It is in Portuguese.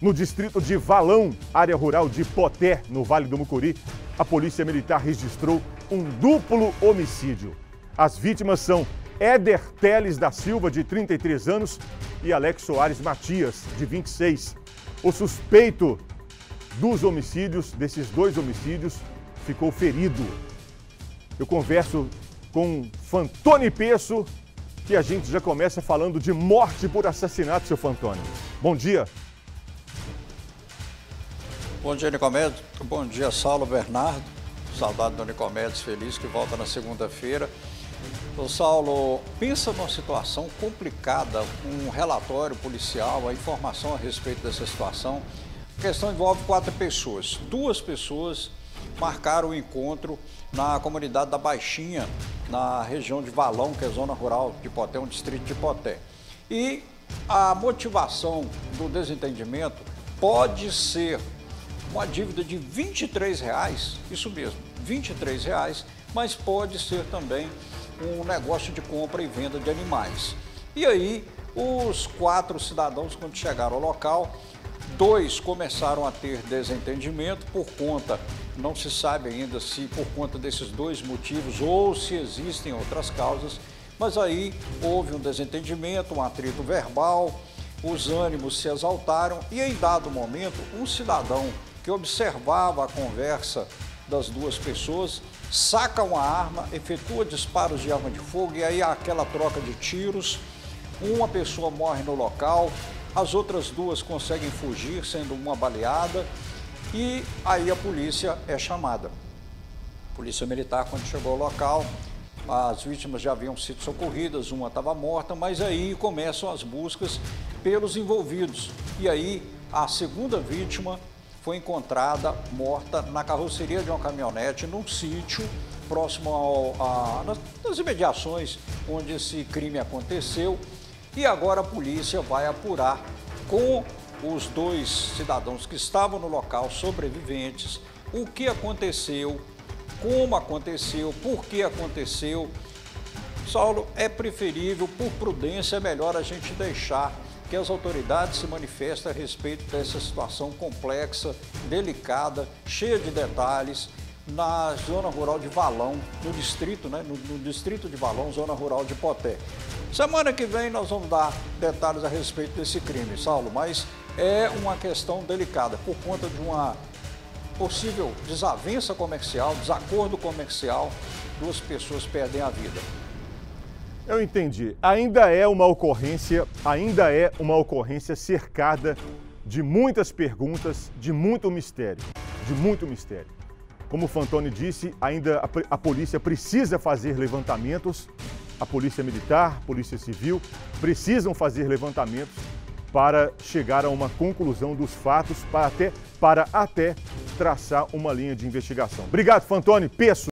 No distrito de Valão, área rural de Poté, no Vale do Mucuri, a Polícia Militar registrou um duplo homicídio. As vítimas são Éder Teles da Silva, de 33 anos, e Alex Soares Matias, de 26. O suspeito dos homicídios, desses dois homicídios, ficou ferido. Eu converso com Fantoni Peço, que a gente já começa falando de morte por assassinato, seu Fantoni. Bom dia. Bom dia, Nicomedes. Bom dia, Saulo Bernardo. Saudade do Nicomedes feliz que volta na segunda-feira. Ô Saulo, pensa numa situação complicada, um relatório policial, a informação a respeito dessa situação. A questão envolve quatro pessoas. Duas pessoas marcaram o encontro na comunidade da Baixinha, na região de Valão, que é zona rural de Poté, um distrito de Poté. E a motivação do desentendimento pode ser uma dívida de 23 reais, isso mesmo, 23 reais, mas pode ser também um negócio de compra e venda de animais. E aí, os quatro cidadãos, quando chegaram ao local, dois começaram a ter desentendimento por conta, não se sabe ainda se por conta desses dois motivos ou se existem outras causas, mas aí houve um desentendimento, um atrito verbal, os ânimos se exaltaram e em dado momento um cidadão que observava a conversa das duas pessoas, saca uma arma, efetua disparos de arma de fogo e aí há aquela troca de tiros. Uma pessoa morre no local, as outras duas conseguem fugir, sendo uma baleada, e aí a polícia é chamada. Polícia Militar, quando chegou ao local, as vítimas já haviam sido socorridas, uma estava morta, mas aí começam as buscas pelos envolvidos. E aí a segunda vítima foi encontrada morta na carroceria de uma caminhonete num sítio próximo ao, a, nas, nas imediações onde esse crime aconteceu. E agora a polícia vai apurar com os dois cidadãos que estavam no local, sobreviventes, o que aconteceu, como aconteceu, por que aconteceu. Saulo, é preferível, por prudência, é melhor a gente deixar que as autoridades se manifestem a respeito dessa situação complexa, delicada, cheia de detalhes, na zona rural de Valão, no distrito, né, no, no, distrito de Valão, zona rural de Poté. Semana que vem nós vamos dar detalhes a respeito desse crime, Saulo, mas é uma questão delicada por conta de uma possível desavença comercial, desacordo comercial, duas pessoas perdem a vida. Eu entendi. Ainda é uma ocorrência, ainda é uma ocorrência cercada de muitas perguntas, de muito mistério, de muito mistério. Como o Fantoni disse, ainda a, a polícia precisa fazer levantamentos, a polícia militar, a polícia civil precisam fazer levantamentos para chegar a uma conclusão dos fatos, para até, para até traçar uma linha de investigação. Obrigado, Fantoni. Peço.